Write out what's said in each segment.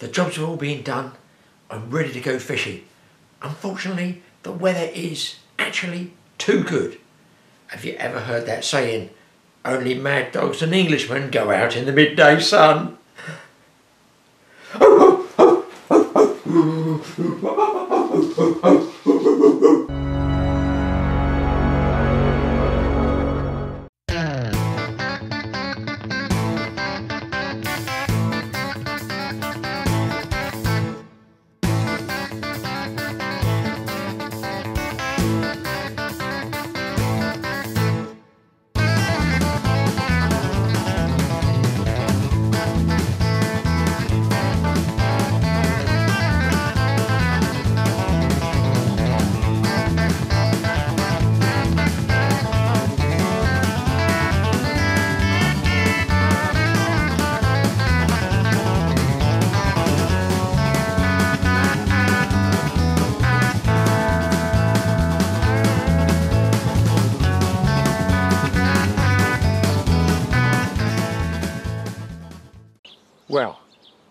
The jobs are all being done. I'm ready to go fishing. Unfortunately, the weather is actually too good. Have you ever heard that saying, only mad dogs and Englishmen go out in the midday sun?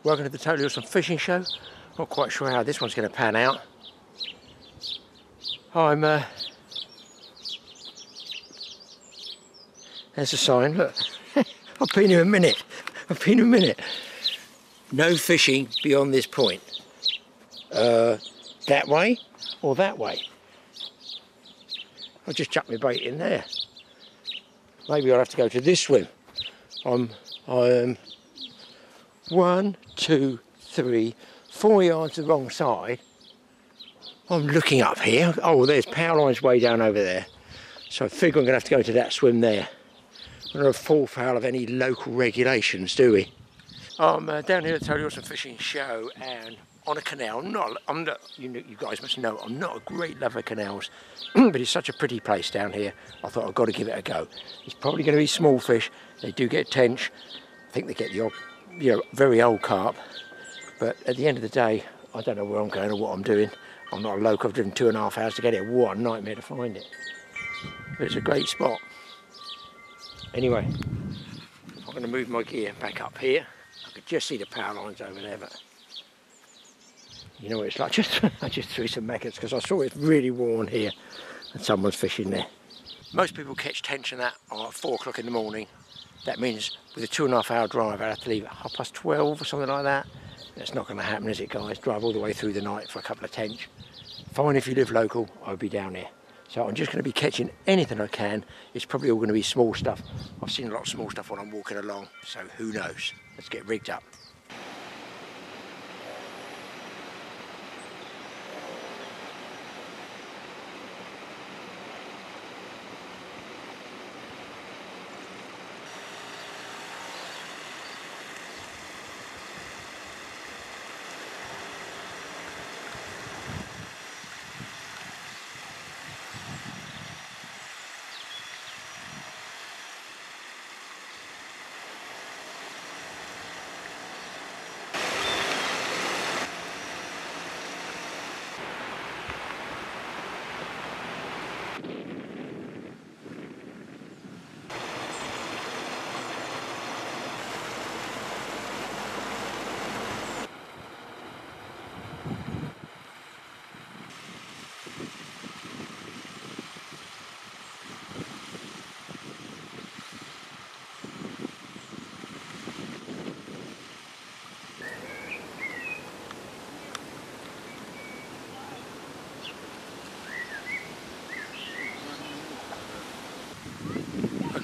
welcome to the Totally Awesome Fishing Show. Not quite sure how this one's going to pan out. I'm, uh, there's a sign, look. I've been here a minute. I've been here a minute. No fishing beyond this point. Uh, that way or that way. I'll just chuck my bait in there. Maybe I'll have to go to this swim. I'm, I'm one, two, three, four yards the wrong side. I'm looking up here. Oh, there's power lines way down over there. So I figure I'm going to have to go to that swim there. We don't fall foul of any local regulations, do we? I'm uh, down here at Totally Awesome Fishing Show and on a canal. Not, I'm not, you, know, you guys must know, I'm not a great lover of canals, but it's such a pretty place down here. I thought I've got to give it a go. It's probably going to be small fish. They do get tench. I think they get the odd you know, very old carp. But at the end of the day, I don't know where I'm going or what I'm doing. I'm not a local, I've driven two and a half hours to get here. What a nightmare to find it. But it's a great spot. Anyway, I'm going to move my gear back up here. I could just see the power lines over there, but you know what it's like. Just, I just threw some maggots because I saw it's really worn here and someone's fishing there. Most people catch tench at uh, four o'clock in the morning that means with a two and a half hour drive, I'd have to leave at half past 12 or something like that. That's not going to happen, is it, guys? Drive all the way through the night for a couple of tench. Fine if you live local, I'll be down here. So I'm just going to be catching anything I can. It's probably all going to be small stuff. I've seen a lot of small stuff when I'm walking along, so who knows? Let's get rigged up.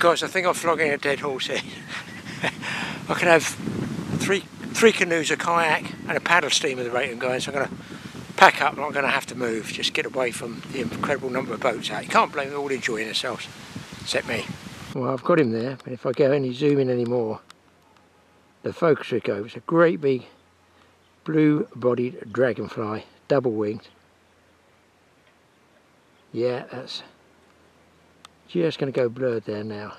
Guys, I think I'm flogging a dead horse here. I can have three three canoes, a kayak and a paddle steamer the rate I'm going, so I'm going to pack up and I'm going to have to move, just get away from the incredible number of boats out. You can't blame them all enjoying themselves, except me. Well, I've got him there, but if I go any zoom in anymore, the focus would go. It's a great big blue-bodied dragonfly, double-winged. Yeah, that's just going to go blurred there now.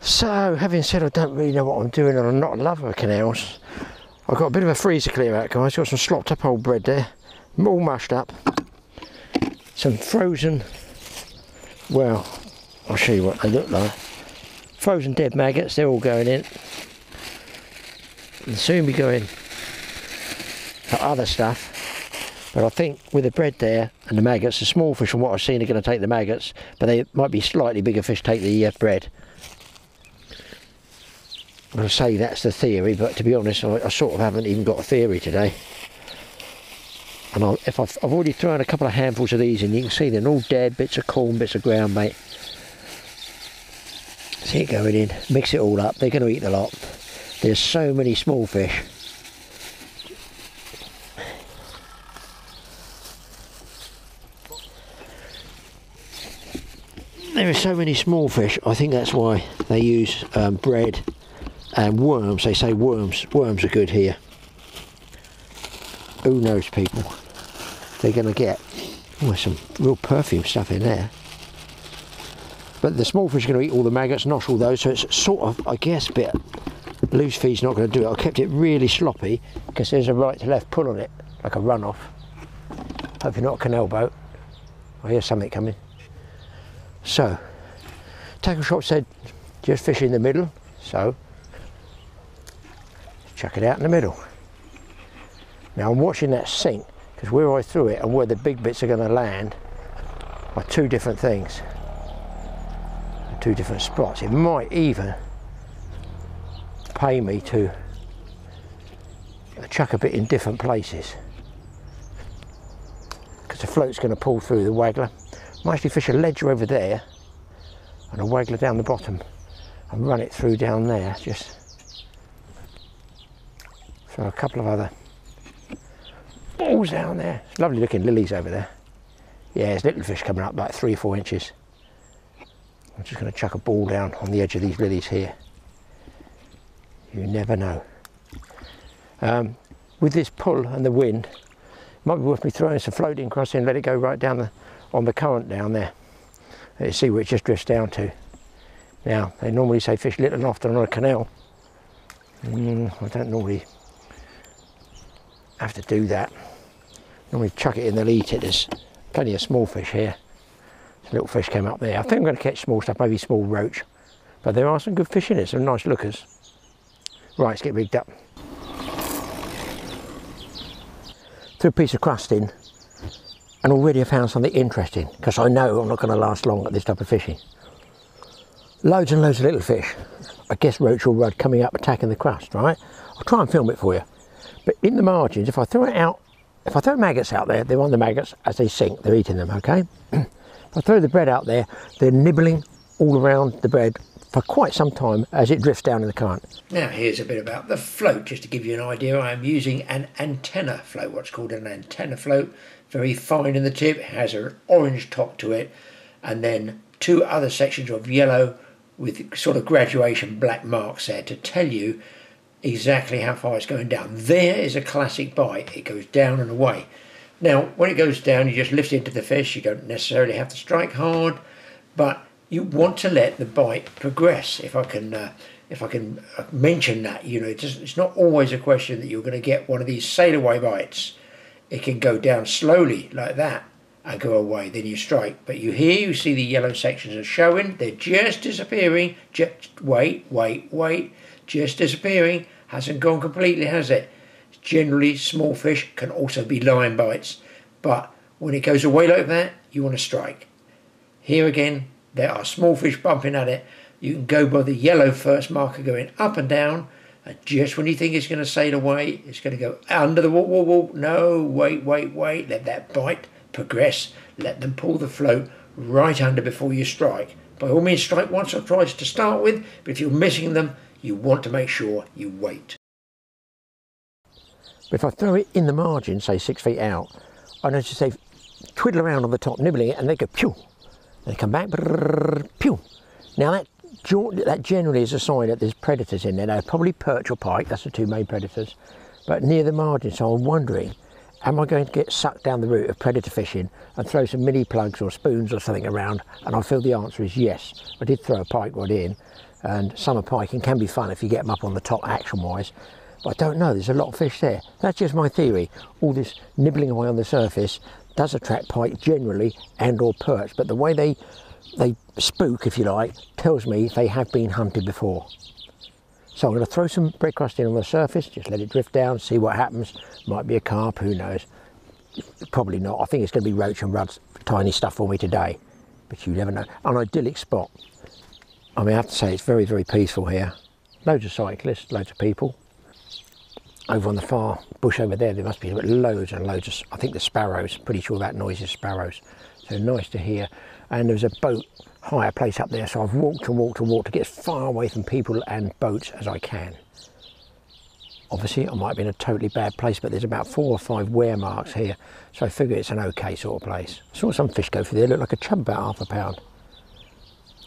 So, having said I don't really know what I'm doing and I'm not a lover of canals, I've got a bit of a freezer clear out, guys. Got some slopped up old bread there, all mashed up. Some frozen, well, I'll show you what they look like. Frozen dead maggots, they're all going in. And soon be going for other stuff. But I think with the bread there and the maggots, the small fish from what I've seen are going to take the maggots, but they might be slightly bigger fish take the uh, bread. I'll say that's the theory, but to be honest, I, I sort of haven't even got a theory today. And I, if I've, I've, already thrown a couple of handfuls of these in, you can see they're all dead, bits of corn, bits of ground bait. See it going in, mix it all up, they're going to eat a lot. There's so many small fish. There are so many small fish, I think that's why they use um, bread and worms. They say worms, worms are good here. Who knows people? They're going to get oh, some real perfume stuff in there. But the small fish are going to eat all the maggots, not all those, so it's sort of, I guess, a bit loose feed's not going to do it. I kept it really sloppy because there's a right to left pull on it, like a runoff. Hopefully not a canal boat. I hear something coming. So, tackle shop said just fish in the middle, so chuck it out in the middle. Now I'm watching that sink because where I threw it and where the big bits are going to land are two different things, two different spots. It might even pay me to chuck a bit in different places because the float's going to pull through the waggler. I might actually fish a ledger over there and a waggler down the bottom and run it through down there just throw a couple of other balls down there. It's lovely looking lilies over there. Yeah, there's little fish coming up like three or four inches. I'm just going to chuck a ball down on the edge of these lilies here. You never know. Um, with this pull and the wind, it might be worth me throwing some floating across and let it go right down the, on the current down there. Let's see where it just drifts down to. Now, they normally say fish little and often on a canal. Mm, I don't normally have to do that. Normally chuck it in, they'll eat it. There's plenty of small fish here. Little fish came up there. I think I'm going to catch small stuff, maybe small roach. But there are some good fish in it, some nice lookers. Right, let's get rigged up. Threw a piece of crust in and already I found something interesting because I know I'm not going to last long at this type of fishing. Loads and loads of little fish. I guess roach or rudd coming up attacking the crust, right? I'll try and film it for you. But in the margins, if I throw it out, if I throw maggots out there, they're on the maggots as they sink, they're eating them, okay? if I throw the bread out there, they're nibbling all around the bread for quite some time as it drifts down in the current. Now here's a bit about the float, just to give you an idea. I am using an antenna float, what's called an antenna float. Very fine in the tip, has an orange top to it, and then two other sections of yellow with sort of graduation black marks there to tell you exactly how far it's going down. There is a classic bite. It goes down and away. Now, when it goes down, you just lift into the fish. You don't necessarily have to strike hard, but you want to let the bite progress. If I can, uh, if I can uh, mention that, you know, it's, it's not always a question that you're going to get one of these sail away bites. It can go down slowly like that and go away. Then you strike. But you here, you see the yellow sections are showing. They're just disappearing. Just wait, wait, wait. Just disappearing. Hasn't gone completely, has it? Generally, small fish can also be line bites. But when it goes away like that, you want to strike. Here again, there are small fish bumping at it. You can go by the yellow first marker going up and down. And just when you think it's going to sail away, it's going to go under the wall, wall, wall. No, wait, wait, wait. Let that bite progress. Let them pull the float right under before you strike. By all means, strike once or twice to start with, but if you're missing them, you want to make sure you wait. If I throw it in the margin, say six feet out, I notice they twiddle around on the top, nibbling it, and they go pew, they come back, brrr, pew. Now that, that generally is a sign that there's predators in there. They're probably perch or pike, that's the two main predators, but near the margin. So I'm wondering, am I going to get sucked down the route of predator fishing and throw some mini plugs or spoons or something around? And I feel the answer is yes. I did throw a pike rod in, and summer piking can be fun if you get them up on the top action wise. But I don't know, there's a lot of fish there. That's just my theory. All this nibbling away on the surface does attract pike generally and or perch, but the way they they spook, if you like, tells me they have been hunted before. So I'm going to throw some bread crust in on the surface, just let it drift down, see what happens. Might be a carp, who knows. Probably not. I think it's going to be roach and rudds, tiny stuff for me today. But you never know. An idyllic spot. I mean, I have to say, it's very, very peaceful here. Loads of cyclists, loads of people. Over on the far bush over there, there must be loads and loads of, I think the sparrows, pretty sure that noise is sparrows. So nice to hear. And there's a boat higher place up there, so I've walked and walked and walked to get as far away from people and boats as I can. Obviously, I might be in a totally bad place, but there's about four or five wear marks here, so I figure it's an okay sort of place. I saw some fish go through there, looked like a chub about half a pound.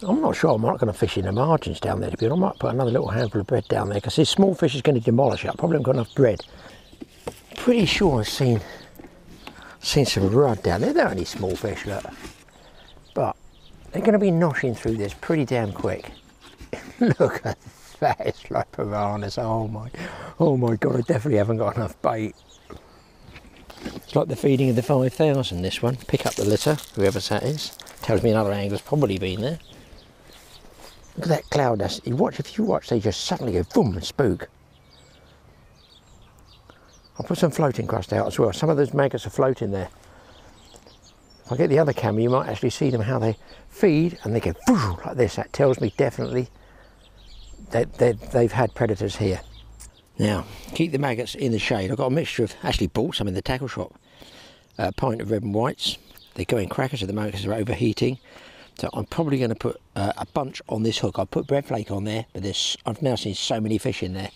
I'm not sure I'm not going to fish in the margins down there, to be honest. I might put another little handful of bread down there, because this small fish is going to demolish it. I probably haven't got enough bread. Pretty sure I've seen, seen some rudd down there. They're only small fish, look. They're going to be noshing through this pretty damn quick. Look at that, it's like piranhas. Oh my, oh my god, I definitely haven't got enough bait. It's like the feeding of the 5,000, this one. Pick up the litter, whoever that is. Tells me another angler's probably been there. Look at that cloud dust. You watch, if you watch, they just suddenly go boom and spook. I'll put some floating crust out as well. Some of those maggots are floating there. If I get the other camera, you might actually see them how they feed and they go like this. That tells me definitely that they've had predators here. Now, keep the maggots in the shade. I've got a mixture of, actually bought some in the tackle shop. A pint of red and whites. They're going crackers at the moment because they're overheating. So I'm probably going to put uh, a bunch on this hook. I'll put bread flake on there, but there's, I've now seen so many fish in there.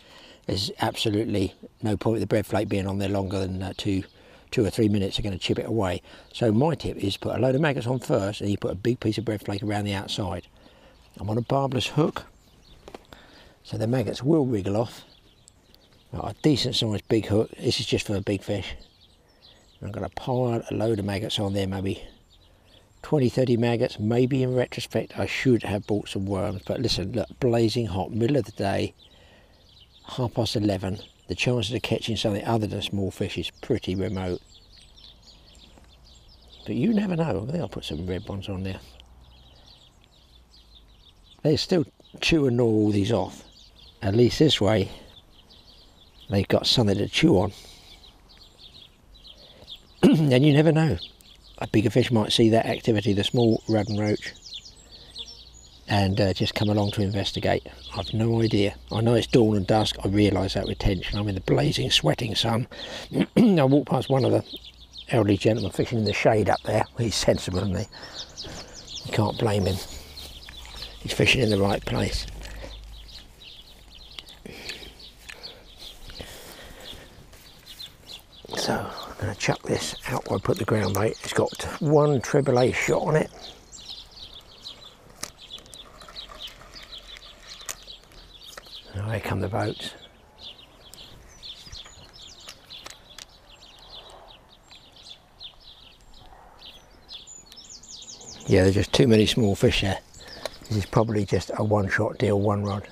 There's absolutely no point with the bread flake being on there longer than uh, two two or three minutes are going to chip it away. So my tip is put a load of maggots on first and you put a big piece of bread flake around the outside. I'm on a barbless hook, so the maggots will wriggle off. Got a decent sized big hook. This is just for a big fish. I'm going to pile a load of maggots on there, maybe 20, 30 maggots. Maybe in retrospect I should have bought some worms, but listen, look, blazing hot, middle of the day, half past 11 the chances of catching something other than small fish is pretty remote. But you never know. I think I'll put some red ones on there. They still chew and gnaw all these off. At least this way, they've got something to chew on. and you never know. A bigger fish might see that activity, the small rudd and roach and uh, just come along to investigate. I've no idea. I know it's dawn and dusk. I realise that with tench. I'm in the blazing, sweating sun. I walked past one of the elderly gentlemen fishing in the shade up there. He's sensible than me. You can't blame him. He's fishing in the right place. So I'm going to chuck this out where I put the ground bait. It's got one triple A shot on it. Oh, here come the boats. Yeah, there's just too many small fish there. This is probably just a one-shot deal, one rod.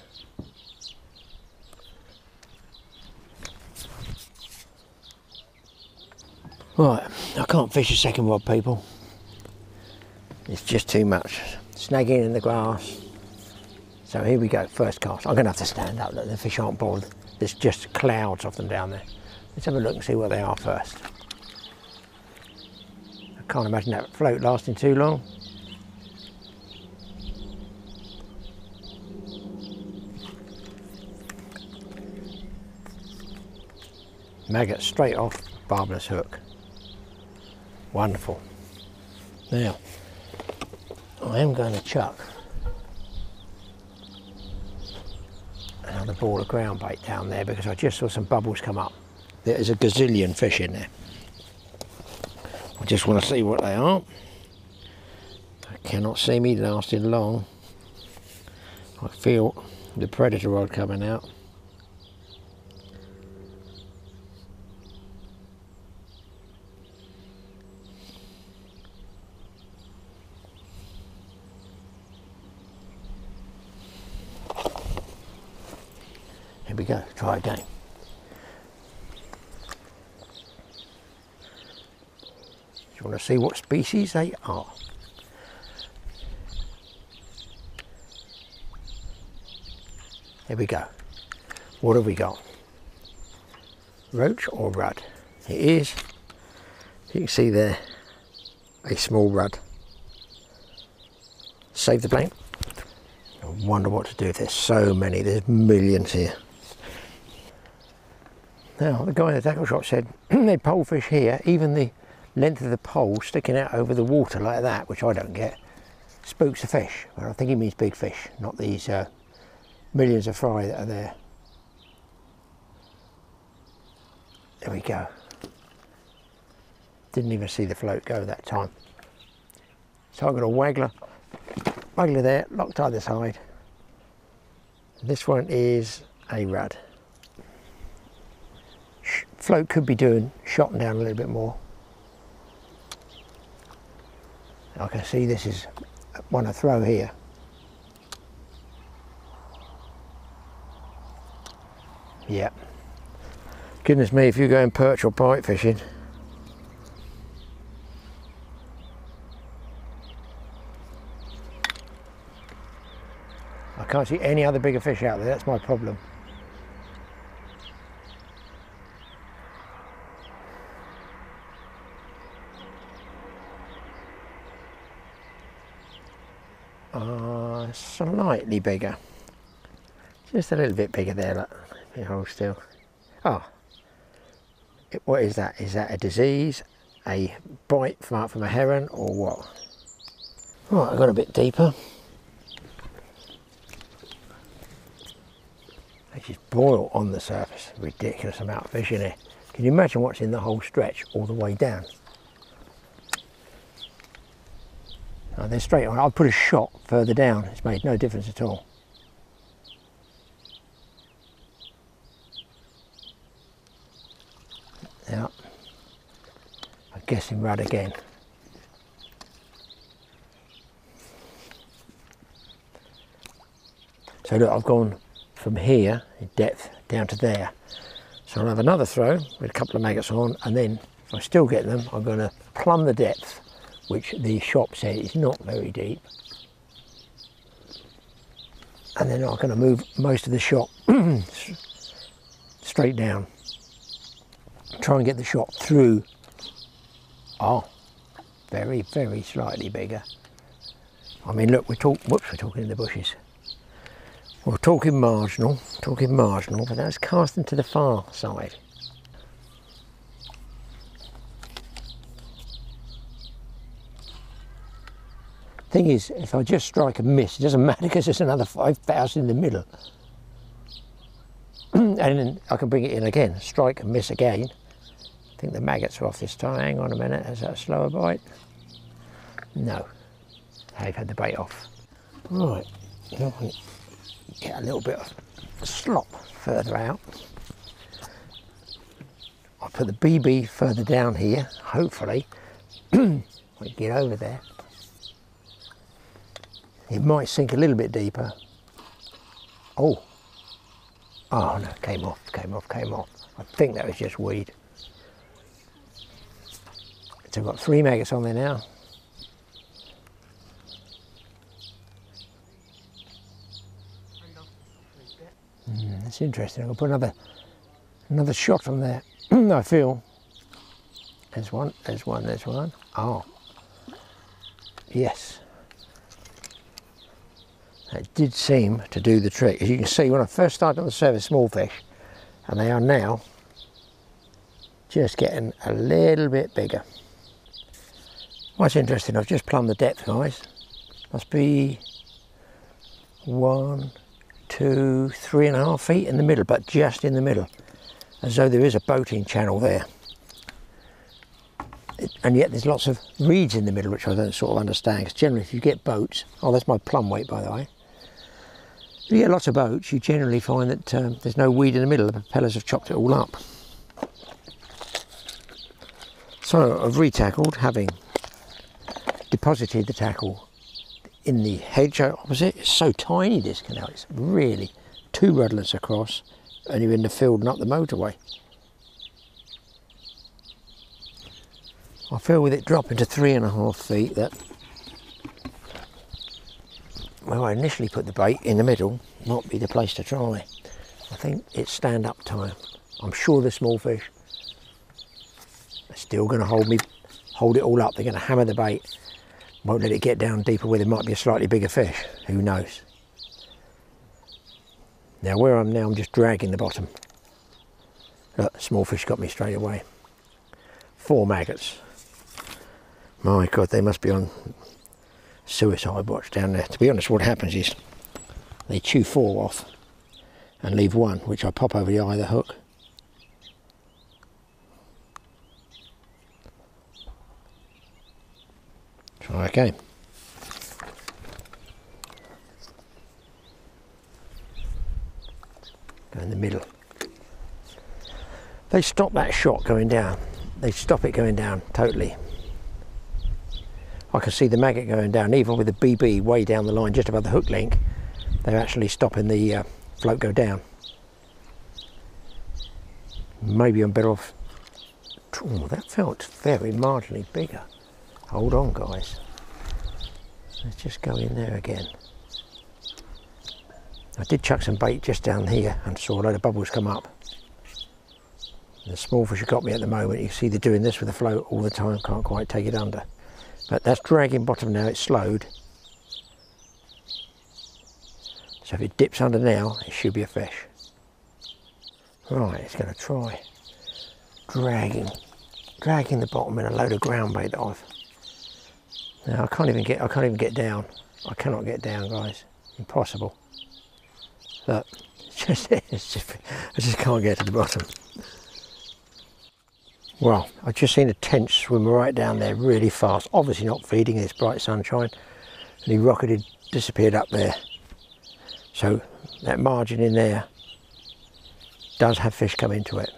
Right, I can't fish a second rod, people. It's just too much. Snagging in the grass, so here we go, first cast. I'm going to have to stand up, look, the fish aren't bored. There's just clouds of them down there. Let's have a look and see what they are first. I can't imagine that float lasting too long. Maggot straight off, barbless hook. Wonderful. Now, I am going to chuck another ball of ground bait down there because I just saw some bubbles come up. There's a gazillion fish in there. I just want to see what they are. I cannot see me lasting long. I feel the predator rod coming out. Here we go, try again. Do you want to see what species they are? There we go. What have we got? Roach or rudd? It is, you can see there, a small rudd. Save the blank. I wonder what to do if there's so many, there's millions here. Now, the guy in the tackle shop said they pole fish here, even the length of the pole sticking out over the water like that, which I don't get, spooks the fish. I think he means big fish, not these uh, millions of fry that are there. There we go. Didn't even see the float go that time. So I've got a waggler, waggler there, locked either side. This one is a rudd. Float could be doing shotting down a little bit more. I can see this is one I throw here. Yep. Goodness me, if you go in perch or pike fishing, I can't see any other bigger fish out there, that's my problem. Uh, slightly bigger. Just a little bit bigger there, look. hold still. Oh, what is that? Is that a disease, a bite from, from a heron, or what? Right, I've got a bit deeper. They just boil on the surface. Ridiculous amount of fish in here. Can you imagine what's in the whole stretch all the way down? Now they're straight on. I'll put a shot further down. It's made no difference at all. Yeah. I'm guessing rudd again. So look, I've gone from here in depth down to there. So I'll have another throw with a couple of maggots on and then if I still get them, I'm going to plumb the depth, which the shop said is not very deep. And they're not going to move most of the shot straight down try and get the shot through. Oh, very, very slightly bigger. I mean, look, we're talking, whoops, we're talking in the bushes. We're talking marginal, talking marginal, but that's casting to the far side. Thing is, if I just strike a miss, it doesn't matter because there's another 5,000 in the middle. and then I can bring it in again, strike and miss again I think the maggots are off this time. Hang on a minute, is that a slower bite? No, they've had the bait off. Right, get a little bit of slop further out. I'll put the BB further down here, hopefully. I get over there. It might sink a little bit deeper. Oh, oh no, came off, came off, came off. I think that was just weed. So I've got three maggots on there now. Mm, that's interesting. I'll put another another shot on there. I feel. There's one, there's one, there's one. Oh. Yes. That did seem to do the trick. As you can see, when I first started on the surface, small fish, and they are now just getting a little bit bigger. What's interesting, I've just plumbed the depth, guys. Must be one, two, three and a half feet in the middle, but just in the middle, as though there is a boating channel there. It, and yet there's lots of reeds in the middle, which I don't sort of understand, because generally if you get boats, oh, that's my plumb weight, by the way. If you get lots of boats, you generally find that um, there's no weed in the middle, the propellers have chopped it all up. So I've retackled, having deposited the tackle in the hedge opposite. It's so tiny this canal, it's really two rudlets across, and you're in the field not the motorway. I feel with it dropping to three and a half feet that where I initially put the bait in the middle might be the place to try. I think it's stand up time. I'm sure the small fish are still going to hold me, hold it all up. They're going to hammer the bait, won't let it get down deeper where there might be a slightly bigger fish. Who knows? Now where I'm now, I'm just dragging the bottom. Look, small fish got me straight away. Four maggots. My God, they must be on suicide watch down there. To be honest, what happens is they chew four off and leave one, which I pop over the eye of the hook. Try again. Go in the middle. They stop that shot going down. They stop it going down totally. I can see the maggot going down, even with the BB way down the line, just above the hook link. They're actually stopping the uh, float go down. Maybe I'm better off. Oh, that felt very marginally bigger. Hold on, guys. Let's just go in there again. I did chuck some bait just down here and saw a load of bubbles come up. The small fish have got me at the moment. You see they're doing this with the float all the time, can't quite take it under. But that's dragging bottom now, it's slowed. So if it dips under now, it should be a fish. Right, it's going to try dragging, dragging the bottom in a load of ground bait that I've. Now I can't even get, I can't even get down. I cannot get down, guys. Impossible. Look, it's just, it's just, I just can't get to the bottom. Well, I've just seen a tench swim right down there really fast, obviously not feeding in this bright sunshine, and he rocketed, disappeared up there. So that margin in there does have fish come into it.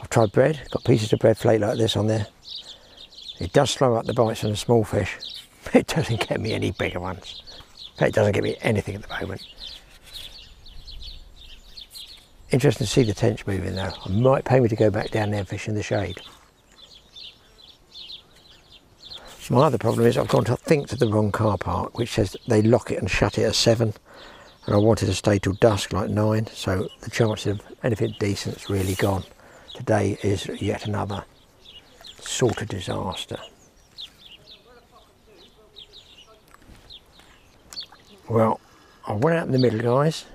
I've tried bread, got pieces of bread flake like this on there. It does slow up the bites on the small fish. It doesn't get me any bigger ones. It doesn't get me anything at the moment. Interesting to see the tench moving though. I might pay me to go back down there and fish in the shade. My other problem is I've gone to I think to the wrong car park, which says they lock it and shut it at seven, and I wanted to stay till dusk, like nine. So the chance of anything decent's really gone. Today is yet another sort of disaster. Well, I went out in the middle, guys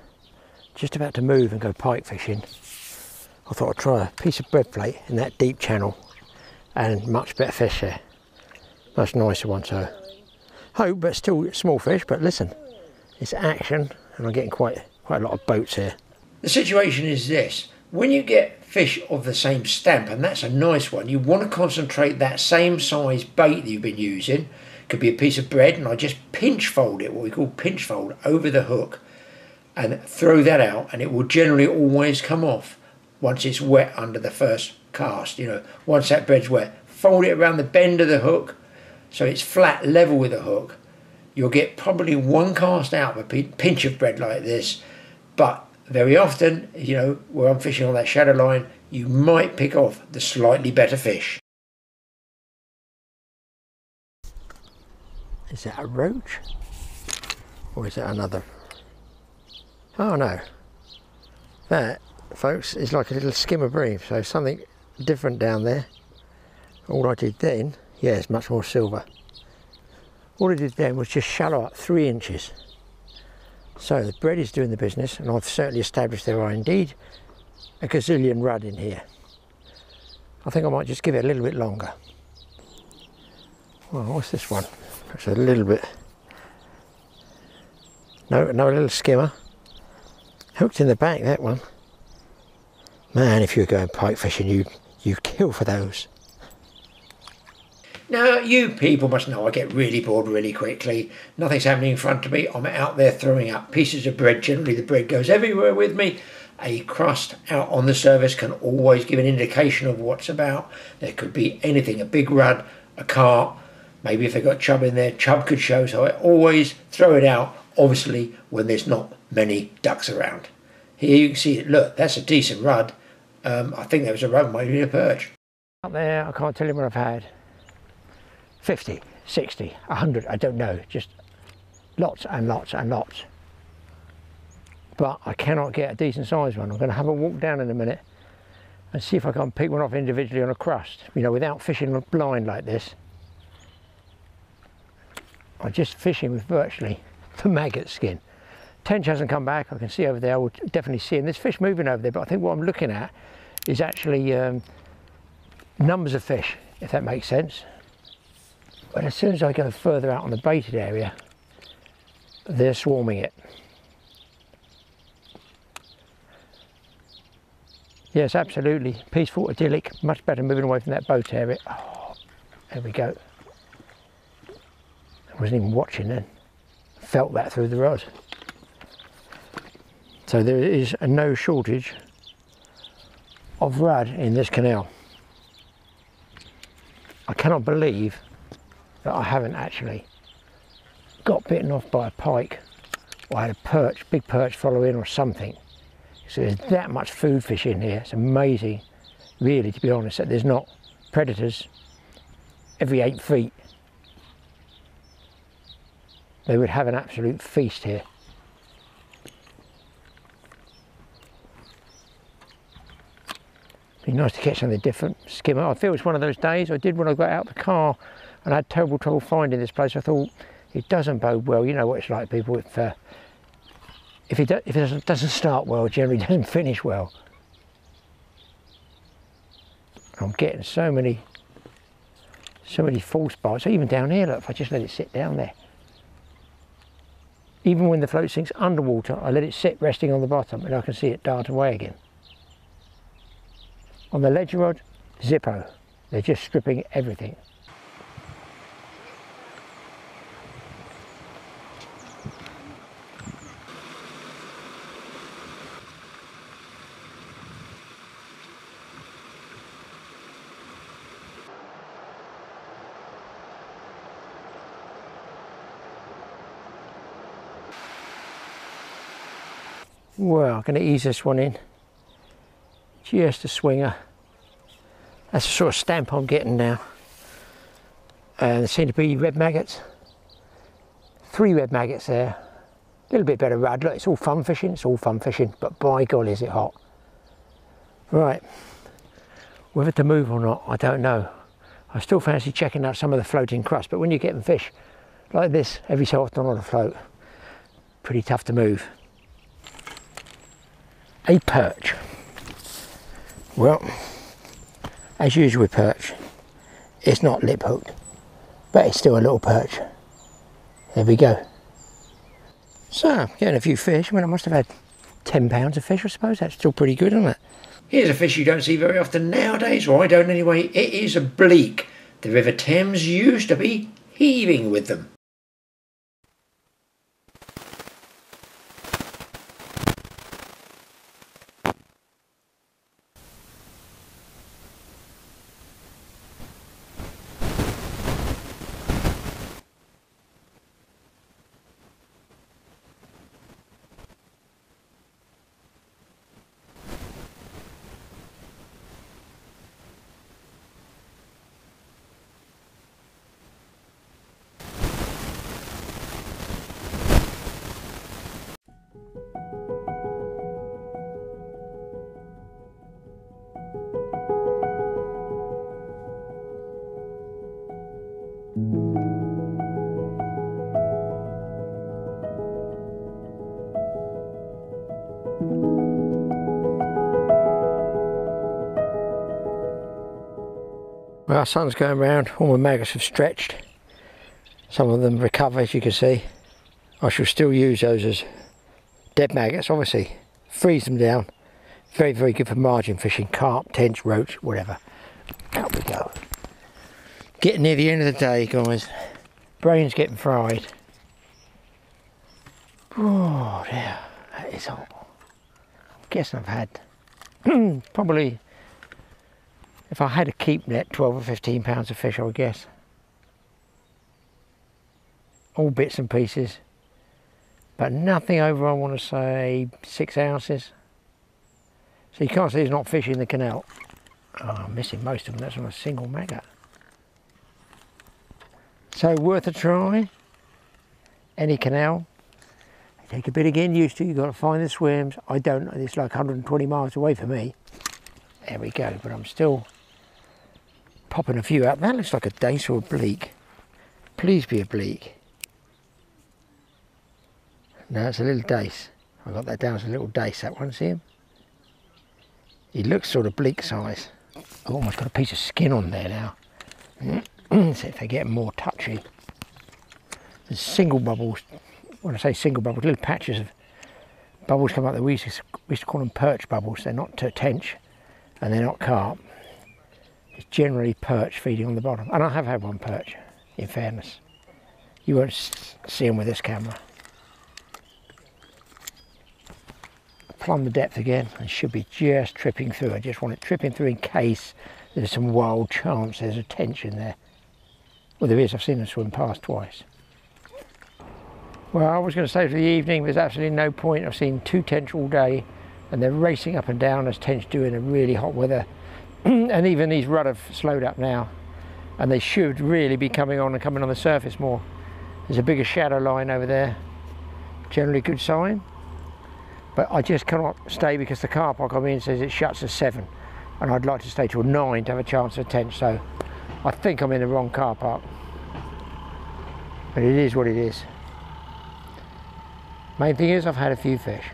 just about to move and go pike fishing, I thought I'd try a piece of bread flake in that deep channel and much better fish there. Much nicer one, so. Hope, but still small fish, but listen, it's action and I'm getting quite, quite a lot of boats here. The situation is this, when you get fish of the same stamp, and that's a nice one, you want to concentrate that same size bait that you've been using, could be a piece of bread, and I just pinch fold it, what we call pinch fold, over the hook and throw that out and it will generally always come off once it's wet under the first cast you know once that bread's wet. Fold it around the bend of the hook so it's flat level with the hook. You'll get probably one cast out of a pinch of bread like this but very often you know where I'm fishing on that shadow line you might pick off the slightly better fish. Is that a roach? Or is that another Oh no, that folks is like a little skimmer bream, so something different down there. All I did then, yeah, it's much more silver. All I did then was just shallow up three inches. So the bread is doing the business, and I've certainly established there are indeed a gazillion rudd in here. I think I might just give it a little bit longer. Well, what's this one? It's a little bit. No, no, a little skimmer. Hooked in the back, that one. Man, if you were going pike fishing, you you kill for those. Now, you people must know I get really bored really quickly. Nothing's happening in front of me. I'm out there throwing up pieces of bread. Generally, the bread goes everywhere with me. A crust out on the surface can always give an indication of what's about. There could be anything, a big rudd, a carp, maybe if they've got chub in there, chub could show. So I always throw it out, obviously, when there's not many ducks around. Here you can see, look, that's a decent rudd. Um, I think there was a rudd, maybe a perch. Up there, I can't tell you what I've had. 50, 60, 100, I don't know. Just lots and lots and lots. But I cannot get a decent sized one. I'm going to have a walk down in a minute and see if I can pick one off individually on a crust, you know, without fishing blind like this. I'm just fishing with virtually the maggot skin. Tench hasn't come back, I can see over there, I will definitely see him. There's fish moving over there, but I think what I'm looking at is actually um, numbers of fish, if that makes sense. But as soon as I go further out on the baited area, they're swarming it. Yes, absolutely. Peaceful, idyllic, much better moving away from that boat area. Oh, there we go. I wasn't even watching then. Felt that through the rod. So there is no shortage of rudd in this canal. I cannot believe that I haven't actually got bitten off by a pike or had a perch, big perch following or something. So there's that much food fish in here. It's amazing, really, to be honest, that there's not predators every eight feet. They would have an absolute feast here. Be nice to catch something different. Skimmer. I feel it's one of those days. I did when I got out of the car and I had terrible trouble finding this place. I thought it doesn't bode well. You know what it's like, people. If uh, if it, if it doesn't start well, generally doesn't finish well. I'm getting so many, so many false bites. Even down here, look, if I just let it sit down there. Even when the float sinks underwater, I let it sit resting on the bottom and I can see it dart away again. On the ledger rod, Zippo. They're just stripping everything. Well, I'm going to ease this one in. Just a swinger. That's the sort of stamp I'm getting now. And there seem to be red maggots. Three red maggots there. A little bit better rudd. Look, it's all fun fishing. It's all fun fishing. But by God, is it hot. Right. Whether to move or not, I don't know. I still fancy checking out some of the floating crust. But when you're getting fish like this every so often on a float, pretty tough to move a perch. Well, as usual with perch, it's not lip hooked, but it's still a little perch. There we go. So, getting a few fish. I mean, I must have had 10 pounds of fish, I suppose. That's still pretty good, isn't it? Here's a fish you don't see very often nowadays, or I don't anyway. It is a bleak. The River Thames used to be heaving with them. Well, our sun's going round, all my maggots have stretched. Some of them recover, as you can see. I shall still use those as dead maggots, obviously. Freeze them down. Very, very good for margin fishing, carp, tench, roach, whatever. Out we go. Getting near the end of the day, guys. Brain's getting fried. Oh, yeah, that is hot. I'm guessing I've had probably if I had a keep net 12 or 15 pounds of fish I would guess all bits and pieces but nothing over I want to say six ounces So you can't see he's not fishing the canal. Oh, I'm missing most of them. That's on a single maggot. So worth a try. Any canal. Take a bit of getting used to. You've got to find the swims. I don't. It's like 120 miles away from me. There we go. But I'm still popping a few out. That looks like a dace or a bleak. Please be a bleak. No, it's a little dace. I got that down as a little dace, that one, see him? He looks sort of bleak size. I've almost got a piece of skin on there now. Mm-hmm. so if they get more touchy. There's single bubbles, when I say single bubbles, little patches of bubbles come up there. We used to, we used to call them perch bubbles. They're not tench and they're not carp. It's generally perch feeding on the bottom. And I have had one perch, in fairness. You won't see them with this camera. plumb the depth again and should be just tripping through. I just want it tripping through in case there's some wild chance there's a tench in there. Well, there is. I've seen them swim past twice. Well, I was going to say for the evening, there's absolutely no point. I've seen two tench all day and they're racing up and down as tench do in a really hot weather. and even these rudd have slowed up now. And they should really be coming on and coming on the surface more. There's a bigger shadow line over there. Generally good sign. But I just cannot stay because the car park I'm in says it shuts at 7 and I'd like to stay till 9 to have a chance of tench so I think I'm in the wrong car park. But it is what it is. Main thing is I've had a few fish.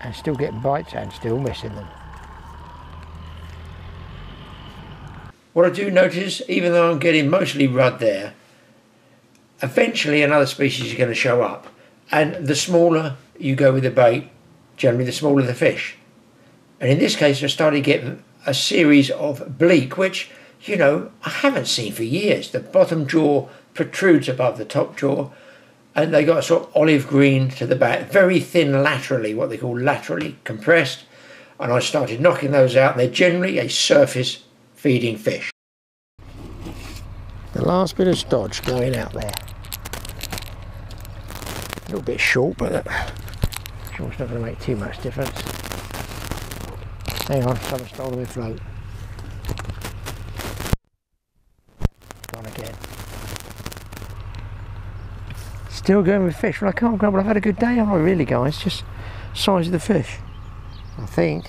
And still getting bites and still missing them what I do notice even though I'm getting mostly rudd there eventually another species is going to show up and the smaller you go with the bait, generally the smaller the fish. And in this case, I started getting a series of bleak, which, you know, I haven't seen for years. The bottom jaw protrudes above the top jaw, and they got a sort of olive green to the back, very thin laterally, what they call laterally compressed. And I started knocking those out, they're generally a surface feeding fish. The last bit of stodge going out there. A little bit short, but sure it's not going to make too much difference. Hang on, someone stole my float. Gone again. Still going with fish. Well, I can't grab. I've had a good day, haven't I, really, guys? Just size of the fish. I think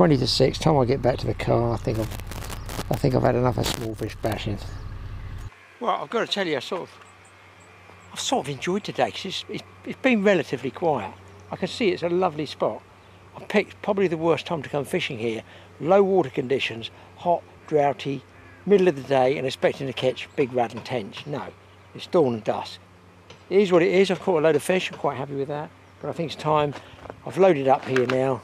20 to 6. Time I get back to the car, I think I've, I think I've had enough of small fish bashing. Well, I've got to tell you, I sort of I've sort of enjoyed today because it's, it's, it's been relatively quiet. I can see it's a lovely spot. I picked probably the worst time to come fishing here. Low water conditions, hot, droughty, middle of the day and expecting to catch big rudd and tench. No, it's dawn and dusk. It is what it is. I've caught a load of fish. I'm quite happy with that. But I think it's time. I've loaded up here now.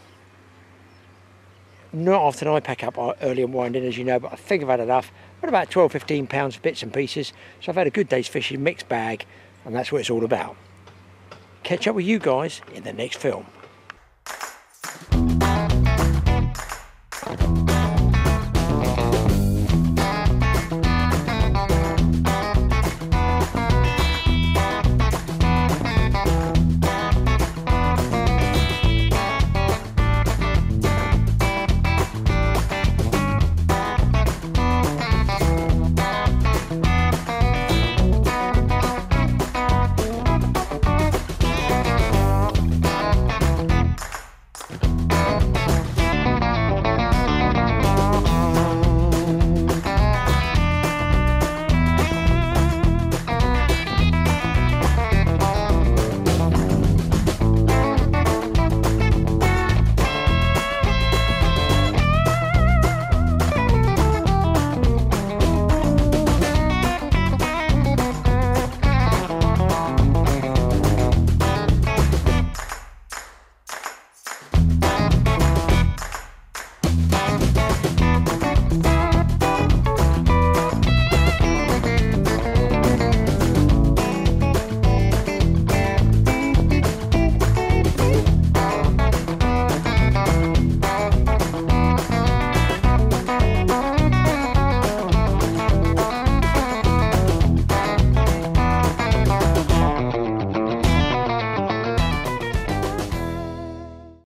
Not often I pack up uh, early and wind in, as you know, but I think I've had enough. Got about 12, 15 pounds of bits and pieces. So I've had a good day's fishing, mixed bag and that's what it's all about. Catch up with you guys in the next film.